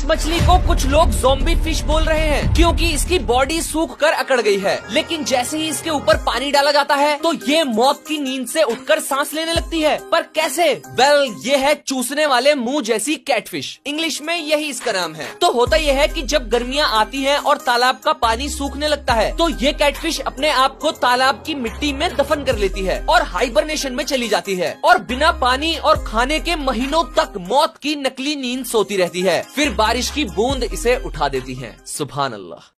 इस मछली को कुछ लोग जोम्बी फ़िश बोल रहे हैं, क्योंकि इसकी बॉडी सूख कर अकड़ गई है। लेकिन जैसे ही इसके ऊपर पानी डाला जाता है तो ये मौत की नींद से उठकर सांस लेने लगती है। पर कैसे? वेल ये है चूसने वाले मुँह जैसी कैटफिश इंग्लिश में यही इसका नाम है। तो होता यह है कि जब गर्मियाँ आती हैं और तालाब का पानी सूखने लगता है तो ये कैटफिश अपने आप को तालाब की मिट्टी में दफन कर लेती है और हाइबरनेशन में चली जाती है। और बिना पानी और खाने के महीनों तक मौत की नकली नींद सोती रहती है। फिर बारिश की बूंद इसे उठा देती है। सुबह अल्लाह।